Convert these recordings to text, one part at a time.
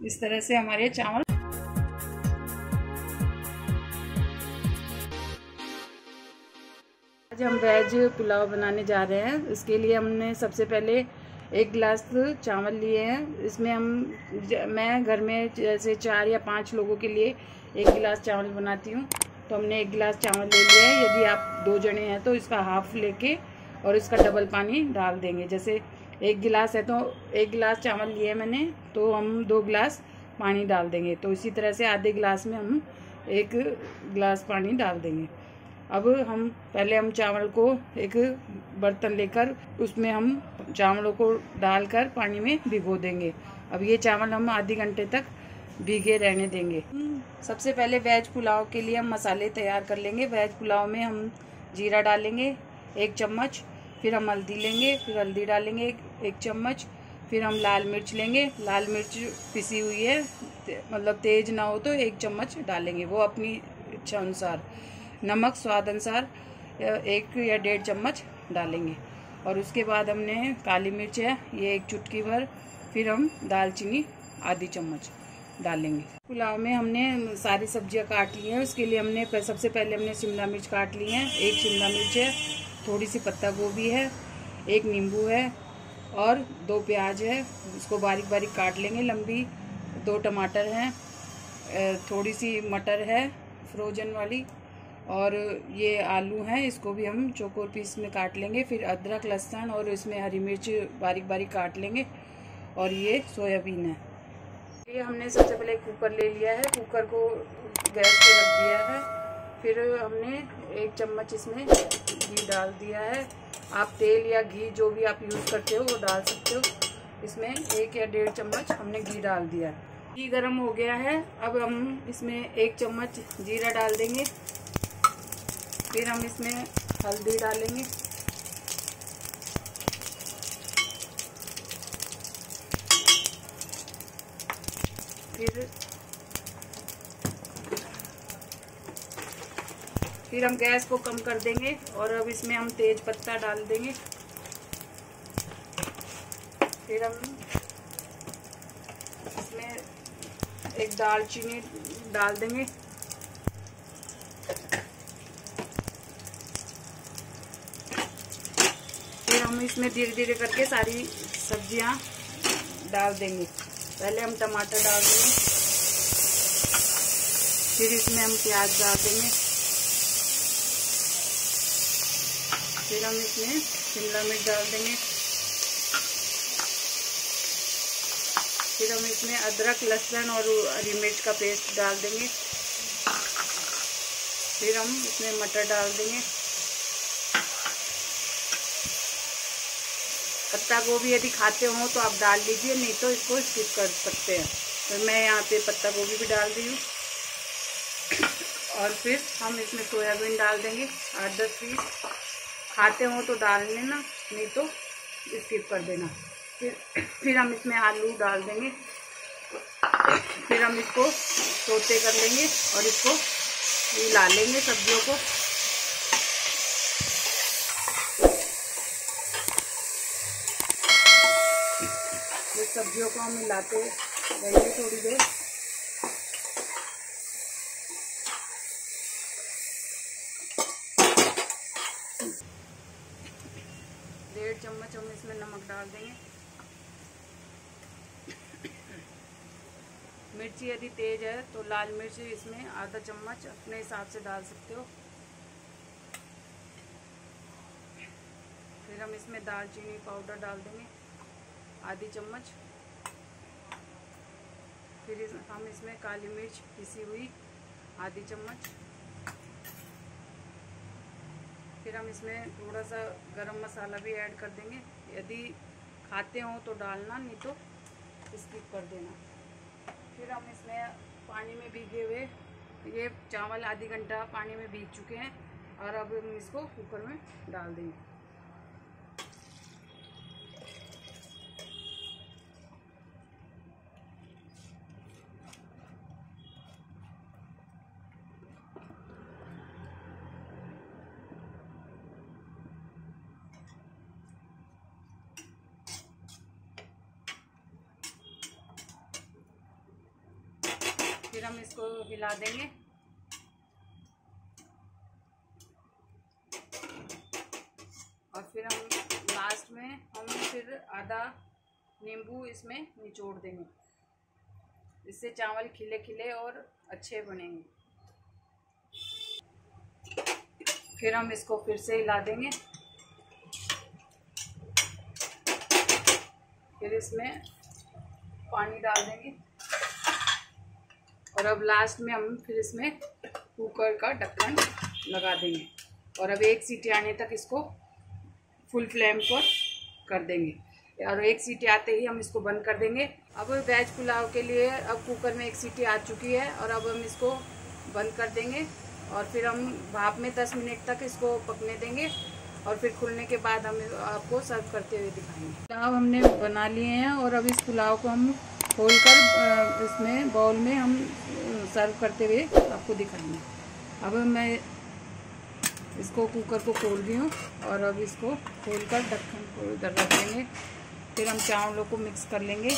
इस तरह से हमारे चावल। आज हम वेज पुलाव बनाने जा रहे हैं। इसके लिए हमने सबसे पहले एक गिलास चावल लिए हैं। इसमें हम मैं घर में जैसे चार या पाँच लोगों के लिए एक गिलास चावल बनाती हूँ। तो हमने एक गिलास चावल ले लिया है। यदि आप दो जने हैं तो इसका हाफ़ लेके और इसका डबल पानी डाल देंगे। जैसे एक गिलास है तो एक गिलास चावल लिए मैंने तो हम दो गिलास पानी डाल देंगे। तो इसी तरह से आधे गिलास में हम एक गिलास पानी डाल देंगे। अब हम पहले हम चावल को एक बर्तन लेकर उसमें हम चावलों को डालकर पानी में भिगो देंगे। अब ये चावल हम आधे घंटे तक भीगे रहने देंगे। सबसे पहले वेज पुलाव के लिए हम मसाले तैयार कर लेंगे। वेज पुलाव में हम जीरा डालेंगे, एक चम्मच फिर हम हल्दी लेंगे फिर हल्दी डालेंगे एक, एक चम्मच फिर हम लाल मिर्च लेंगे। लाल मिर्च पिसी हुई है ते, मतलब तेज ना हो तो एक चम्मच डालेंगे वो अपनी इच्छा अनुसार। नमक स्वाद अनुसार एक या डेढ़ चम्मच डालेंगे। और उसके बाद हमने काली मिर्च है ये एक चुटकी भर फिर हम दालचीनी आधी चम्मच डालेंगे। पुलाव में हमने सारी सब्ज़ियाँ काट ली हैं उसके लिए हमने सबसे पहले हमने शिमला मिर्च काट ली है एक शिमला मिर्च है थोड़ी सी पत्ता गोभी है, एक नींबू है और दो प्याज है। उसको बारीक बारीक काट लेंगे, लंबी। दो टमाटर हैं थोड़ी सी मटर है, फ्रोजन वाली। और ये आलू हैं, इसको भी हम चोकोर पीस में काट लेंगे। फिर अदरक, लहसुन और इसमें हरी मिर्च बारीक बारीक काट लेंगे और ये सोयाबीन है। ये हमने सबसे पहले कुकर ले लिया है। कुकर को गैस पे रख दिया है। फिर हमने एक चम्मच इसमें घी डाल दिया है। आप तेल या घी जो भी आप यूज़ करते हो, वो डाल सकते हो। इसमें एक या डेढ़ चम्मच हमने घी डाल दिया घी गर्म हो गया है। अब हम इसमें एक चम्मच जीरा डाल देंगे। फिर हम इसमें हल्दी डालेंगे। फिर फिर हम गैस को कम कर देंगे और अब इसमें हम तेज पत्ता डाल देंगे। फिर हम इसमें एक दालचीनी डाल देंगे। फिर हम इसमें धीरे धीरे करके सारी सब्ज़ियाँ डाल देंगे। पहले हम टमाटर डाल देंगे। फिर इसमें हम प्याज डाल देंगे। फिर हम इसमें शिमला मिर्च डाल देंगे। फिर हम इसमें अदरक, लहसुन और हरी मिर्च का पेस्ट डाल देंगे। फिर हम इसमें मटर डाल देंगे। पत्ता गोभी यदि खाते हो तो आप डाल लीजिए, नहीं तो इसको स्किप कर सकते हैं। तो मैं यहाँ पे पत्ता गोभी भी डाल दी हूँ। और फिर हम इसमें सोयाबीन डाल देंगे, आठ दस पीस। खाते हो तो डाल लेना नहीं तो स्किप कर देना। फिर फिर हम इसमें आलू डाल देंगे। फिर हम इसको सोते कर लेंगे और इसको मिला लेंगे सब्जियों को। सब्जियों को हम मिलाते रहेंगे थोड़ी देर डेढ़ चम्मच हम इसमें नमक डाल देंगे। मिर्ची यदि तेज है तो लाल मिर्च इसमें आधा चम्मच अपने हिसाब से डाल सकते हो। फिर हम इसमें दालचीनी पाउडर डाल देंगे, आधी चम्मच। फिर हम इसमें काली मिर्च पिसी हुई आधी चम्मच। फिर हम इसमें थोड़ा सा गरम मसाला भी ऐड कर देंगे। यदि खाते हो तो डालना, नहीं तो स्किप कर देना। फिर हम इसमें पानी में भीगे हुए, ये चावल आधी घंटा पानी में भीग चुके हैं और अब हम इसको कुकर में डाल देंगे। फिर हम इसको हिला देंगे। और फिर हम लास्ट में हम फिर आधा नींबू इसमें निचोड़ देंगे। इससे चावल खिले खिले और अच्छे बनेंगे। फिर हम इसको फिर से हिला देंगे। फिर इसमें पानी डाल देंगे। और अब लास्ट में हम फिर इसमें कुकर का ढक्कन लगा देंगे। और अब एक सीटी आने तक इसको फुल फ्लेम पर कर देंगे। और एक सीटी आते ही हम इसको बंद कर देंगे। अब वेज पुलाव के लिए अब कुकर में एक सीटी आ चुकी है और अब हम इसको बंद कर देंगे। और फिर हम भाप में 10 मिनट तक इसको पकने देंगे। और फिर खुलने के बाद हम आपको सर्व करते हुए दिखाएँगे। पुलाव हमने बना लिए हैं और अब इस पुलाव को हम खोल कर इसमें बाउल में हम सर्व करते हुए आपको दिखाएँगे। अब मैं इसको कुकर को खोल रही हूँ और अब इसको खोल कर ढक्कन को इधर रख देंगे। फिर हम चावलों को मिक्स कर लेंगे।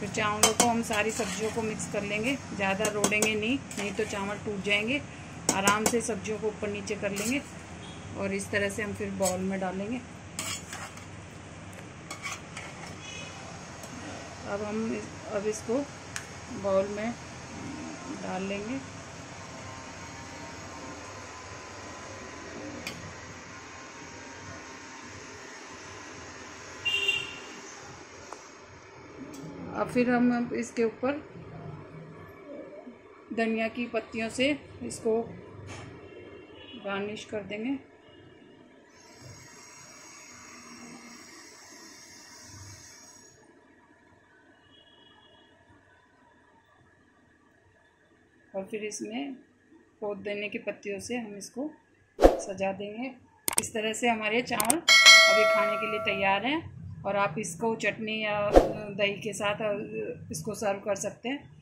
फिर चावलों को हम सारी सब्जियों को मिक्स कर लेंगे। ज़्यादा रोड़ेंगे नहीं नहीं तो चावल टूट जाएँगे। आराम से सब्जियों को ऊपर नीचे कर लेंगे। और इस तरह से हम फिर बॉल में डालेंगे। अब हम अब इसको बाउल में डाल लेंगे। अब फिर हम इसके ऊपर धनिया की पत्तियों से इसको गार्निश कर देंगे। और फिर इसमें पोत देने की पत्तियों से हम इसको सजा देंगे। इस तरह से हमारे चावल अभी खाने के लिए तैयार हैं और आप इसको चटनी या दही के साथ इसको सर्व कर सकते हैं।